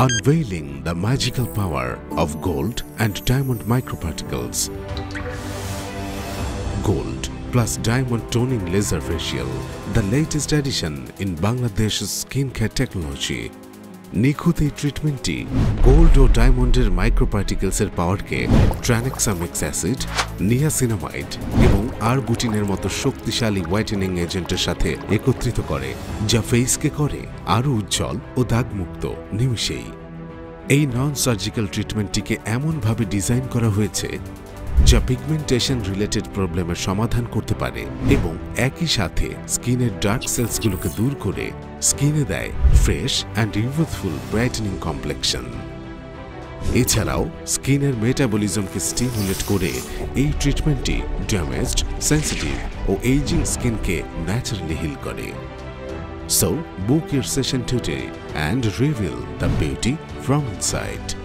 unveiling the magical power of gold and diamond microparticles. Gold plus diamond toning laser facial, the latest addition in Bangladesh's skincare technology. নিখুঁত এই ট্রিটমেন্টটি gold ও ডায়মন্ডের মাইক্রোপার্টিকেলসের পাওয়ারকে ট্রানেক্সামিক্স acid niacinamide এবং আরবুটিনের মতো শক্তিশালী whitening এজেন্টের সাথে একত্রিত করে, যা ফেসকে করে, আরও উজ্জ্বল ও দাগমুক্ত, নিমিষেই। এই নন সার্জিক্যাল ট্রিটমেন্টটিকে এমনভাবে ডিজাইন করা হয়েছে, যা পিগমেন্টেশন রিলেটেড প্রবলেমের সমাধান করতে পারে এবং একই সাথে স্কিনের ডার্ক সেলসগুলোকে দূর করে স্কিনে দেয় fresh and youthful brightening complexion এছাড়াও, স্কিনের মেটাবলিজমকে স্টিমুলেট করে এই ট্রিটমেন্টটি ড্যামেজড সেন্সিটিভ ও এইজিং স্কিনকে ন্যাচারালি হিল করে so book your session today and reveal the beauty from inside.